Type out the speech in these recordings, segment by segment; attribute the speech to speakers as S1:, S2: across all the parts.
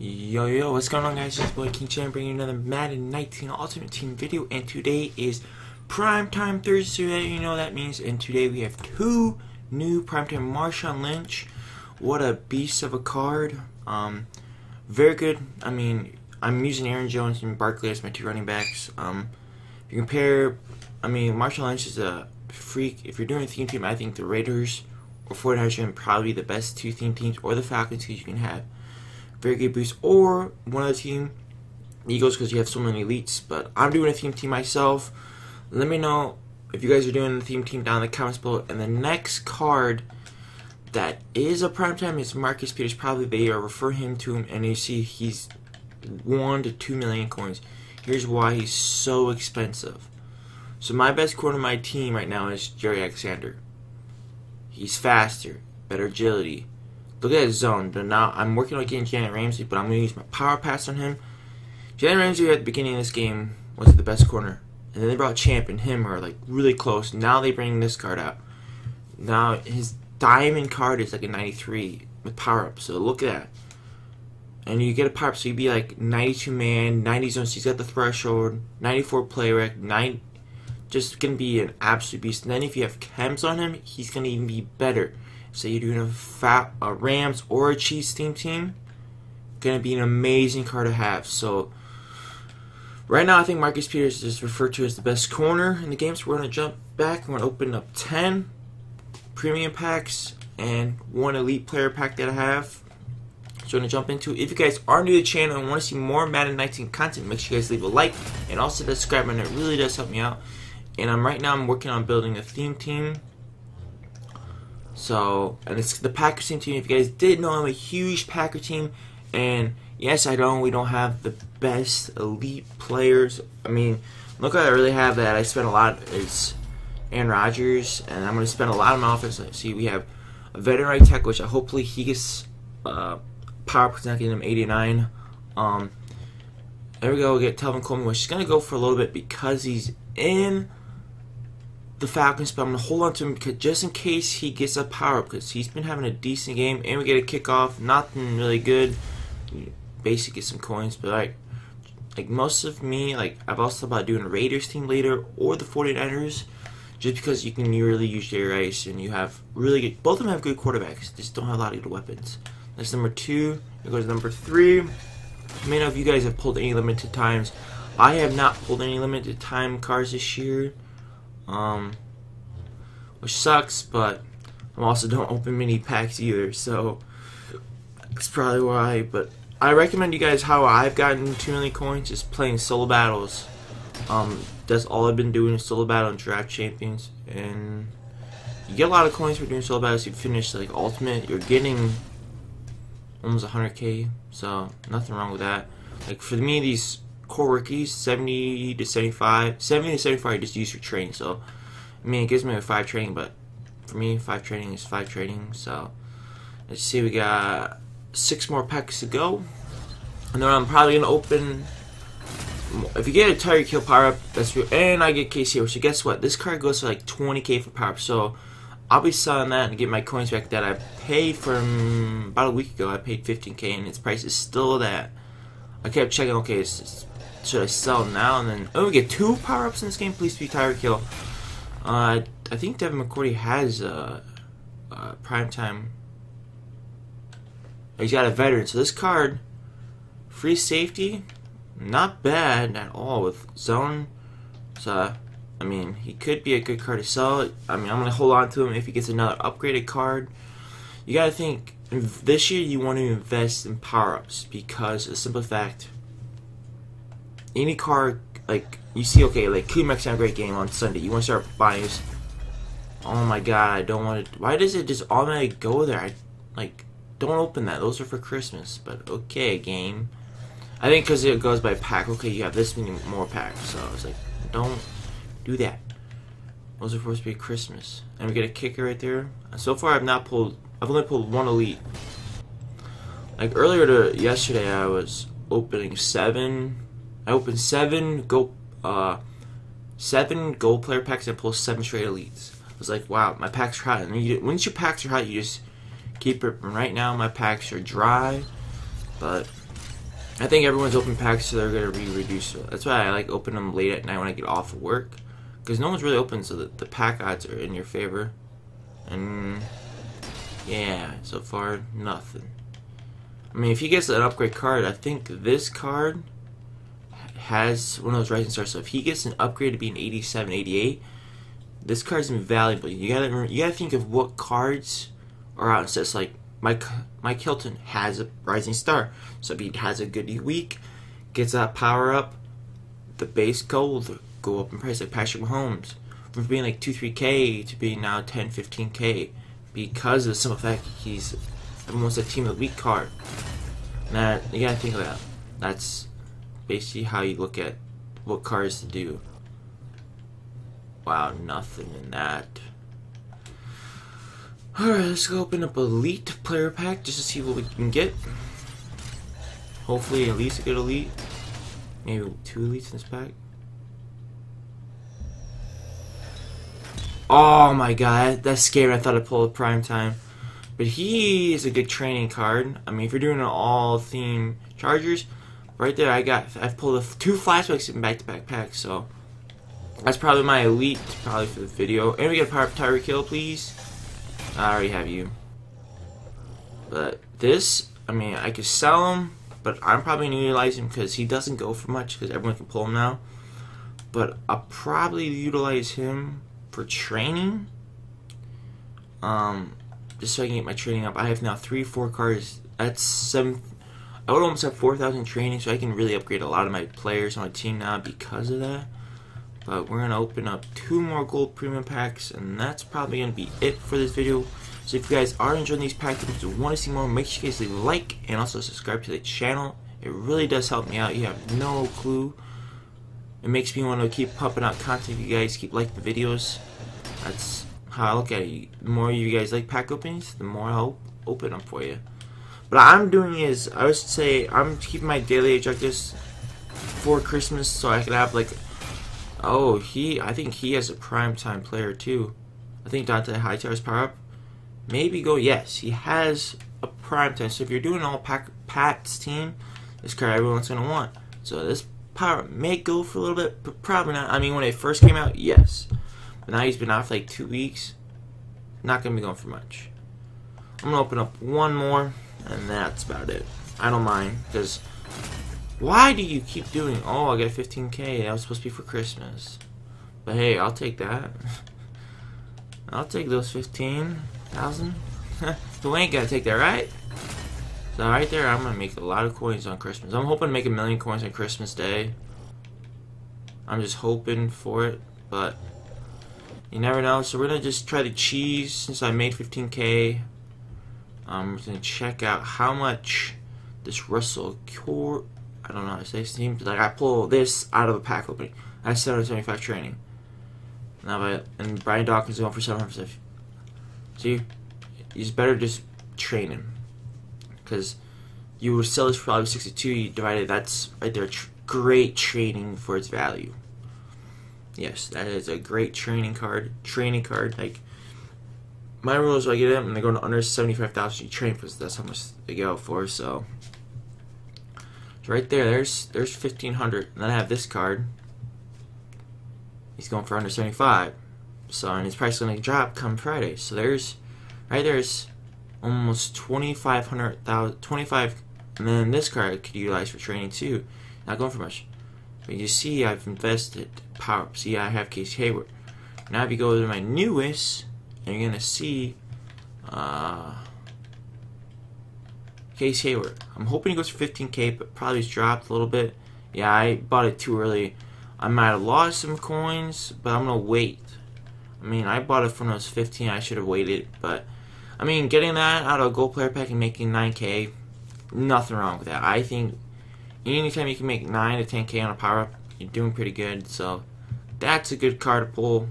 S1: Yo yo, what's going on guys? It's boy King Champ bringing you another Madden 19 Ultimate Team video and today is Primetime Thursday, you know what that means, and today we have two new Primetime Marshawn Lynch. What a beast of a card. Um, very good. I mean, I'm using Aaron Jones and Barkley as my two running backs. Um, if you compare, I mean, Marshawn Lynch is a freak. If you're doing a theme team, I think the Raiders or 49ers are probably the best two theme teams or the Falcons because you can have very good boost, or one other team, Eagles, because you have so many elites. But I'm doing a theme team myself. Let me know if you guys are doing the theme team down in the comments below. And the next card that is a prime time is Marcus Peters. Probably they are refer him to him, and you see he's one to two million coins. Here's why he's so expensive. So my best corner of my team right now is Jaire Alexander. He's faster, better agility, Look at his zone. But now I'm working on getting Jalen Ramsey, but I'm going to use my power pass on him. Jalen Ramsey at the beginning of this game was the best corner. And then they brought Champ and him are like really close. Now they bring this card out. Now his diamond card is like a 93 with power up. So look at that. And you get a power up, so you'd be like 92 man, 90 zones. He's got the threshold, 94 play rec, 9. Just gonna be an absolute beast. And then if you have chems on him, he's gonna even be better. So you're doing a, a Rams or a Chiefs team team, gonna be an amazing card to have. So right now, I think Marcus Peters is referred to as the best corner in the game. So we're gonna jump back. We're gonna open up 10 premium packs and one elite player pack that I have. So we're gonna jump into. If you guys are new to the channel and want to see more Madden 19 content, make sure you guys leave a like and also subscribe, and it really does help me out. And I'm right now I'm working on building a theme team so, and it's the Packers team. If you guys did know, I'm a huge Packer team, and yes, I know we don't have the best elite players. I mean, look, I really have that. I spent a lot is Aaron Rodgers, and I'm going to spend a lot of my offense. See, we have a veteran right tackle, which I hopefully he gets uh, power protecting him 89. Um, there we go. We get Tevin Coleman, which is going to go for a little bit because he's in the Falcons, but I'm going to hold on to him because just in case he gets a power up because he's been having a decent game and we get a kickoff. Nothing really good. Basically, get some coins, but like, like most of me, like I've also about doing a Raiders team later or the 49ers just because you can really use Jerry Rice and you have really good, both of them have good quarterbacks, just don't have a lot of good weapons. That's number two. It goes number three. Know if you guys have pulled any limited times. I have not pulled any limited time cards this year um, which sucks, but I also don't open mini packs either, so that's probably why. But I recommend you guys how I've gotten 2 million coins is playing solo battles. Um, that's all I've been doing is solo battle and draft champions, and you get a lot of coins for doing solo battles. You finish like ultimate, you're getting almost 100k, so nothing wrong with that. Like for me, these core rookies, 70 to 75. 70 to 75 I just use for training. So, I mean, it gives me a 5 training, but for me, 5 training is 5 training. So, let's see, we got 6 more packs to go. And then I'm probably to open... If you get a Tyreek Hill power up, that's real. And I get KC. So, guess what? This card goes for like 20k for power up. So, I'll be selling that and get my coins back that I paid from about a week ago. I paid 15k and its price is still that. I kept checking, okay, should I sell now and then? Oh, we get two power ups in this game. Please be Tyreek Hill. Uh, I think Devin McCourty has uh, uh, prime time. He's got a veteran, so this card, free safety, not bad at all with zone. So, I mean, he could be a good card to sell. I mean, I'm gonna hold on to him if he gets another upgraded card. You gotta think this year you want to invest in power ups because a simple fact any car like you see okay like Kumax had a great game on Sunday. You want to start buying oh my god I don't want to why does it just automatically go there? I like don't open that. Those are for Christmas but okay game. I think because it goes by pack. Okay you have this many more packs so I was like don't do that. Those are supposed to be Christmas. And we get a kicker right there. So far I've not pulled I've only pulled one elite like earlier to yesterday I was opening seven I opened seven gold, uh, seven gold player packs and pulled seven straight elites. I was like, wow, my packs are hot. And you, once your packs are hot, you just keep it. And right now, my packs are dry, but I think everyone's open packs, so they're gonna be reduced. That's why I like open them late at night when I get off of work, because no one's really open, so the, the pack odds are in your favor. And yeah, so far nothing. I mean, if he gets an upgrade card, I think this card has one of those rising stars. So if he gets an upgrade to be an 87, 88, this card's invaluable. You gotta you gotta think of what cards are out. So it's like Mike Mike Hilton has a rising star, so if he has a good week, gets that power up, the base gold go up in price. Like Patrick Mahomes, from being like two three k to being now 10 15 k, because of some fact he's almost a team of the week card. Now you gotta think of that. That's basically how you look at what cards to do. Wow, nothing in that. Alright, let's go open up Elite Player Pack just to see what we can get. Hopefully at least a good Elite. Maybe two Elites in this pack. Oh my god, that's scary. I thought I'd pull a prime time. But he is a good training card. I mean, if you're doing an all theme Chargers, right there, I got I've pulled a, two flashbacks in back to back packs. So that's probably my elite, probably for the video. And we get a power up Tyreek Hill, please. I already have you. But this, I mean, I could sell him, but I'm probably gonna utilize him because he doesn't go for much because everyone can pull him now. But I'll probably utilize him for training. Um, just so I can get my training up. I have now three, four cars. That's seven. I would almost have 4,000 training, so I can really upgrade a lot of my players on my team now because of that. But we're going to open up two more gold premium packs, and that's probably going to be it for this video. So if you guys are enjoying these packs and want to see more, make sure you guys leave a like and also subscribe to the channel. It really does help me out. You have no clue. It makes me want to keep pumping out content. You guys keep liking the videos. That's how I look at it. The more you guys like pack openings, the more I'll open them for you. What I'm doing is, I would say, I'm keeping my daily objectives for Christmas so I can have like, oh, he, I think he has a prime time player too. I think Dont'a Hightower's power up. Maybe go, yes, he has a prime time. So if you're doing all pack, Pat's team, this card everyone's going to want. So this power may go for a little bit, but probably not. I mean, when it first came out, yes. But now he's been out for like two weeks. Not going to be going for much. I'm going to open up one more. And that's about it. I don't mind, because why do you keep doing, oh, I got 15k, that was supposed to be for Christmas. But hey, I'll take that. I'll take those 15,000. you ain't gonna take that, right? So right there, I'm gonna make a lot of coins on Christmas. I'm hoping to make a million coins on Christmas Day. I'm just hoping for it, but you never know. So we're gonna just try the cheese since I made 15k. I'm going to check out how much this Russell Core, I don't know how to say, seems like I pull this out of a pack opening. I have 775 training. Now, by, and Brian Dawkins is going for 700. See, he's better just train him. Because you would sell this for probably 62, you divide it, that's right there, tr great training for its value. Yes, that is a great training card. Training card, like, my rule is I get them and they go to under 75,000 you train because that's how much they go for so right there there's there's 1500 and then I have this card he's going for under 75 so and his price is going to drop come Friday so there's right there's almost 2500,000 25 and then this card could utilize for training too not going for much but you see I've invested power see I have Casey Hayward now if you go to my newest you're gonna see uh, Case Hayward. I'm hoping he goes for 15k, but probably he's dropped a little bit. Yeah, I bought it too early. I might have lost some coins, but I'm gonna wait. I mean, I bought it when it was 15. I should have waited, but I mean, getting that out of a gold player pack and making 9k, nothing wrong with that. I think anytime you can make 9 to 10k on a power up, you're doing pretty good. So that's a good card to pull.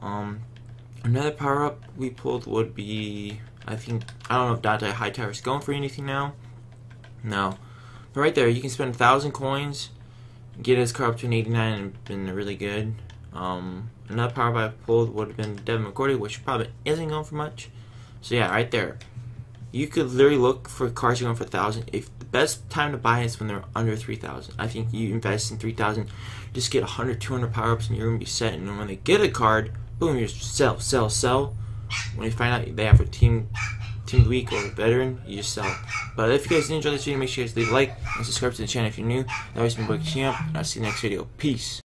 S1: Um, Another power up we pulled would be, I think, I don't know if Dont'a Hightower is going for anything now. No. But right there, you can spend a thousand coins, get his car up to an 89 and been really good. Um, another power up I pulled would have been Devin McCourty, which probably isn't going for much. So yeah, right there. you could literally look for cars going for a thousand. If the best time to buy is when they're under three thousand. I think you invest in three thousand, just get 100, 200 power ups, and you're gonna be set. And then when they get a card, boom, you just sell, sell, sell. When you find out they have a team, team of the week or a veteran, you just sell. But if you guys did enjoy this video, make sure you guys leave a like and subscribe to the channel if you're new. That was my boy Champ, and I'll see you next video. Peace.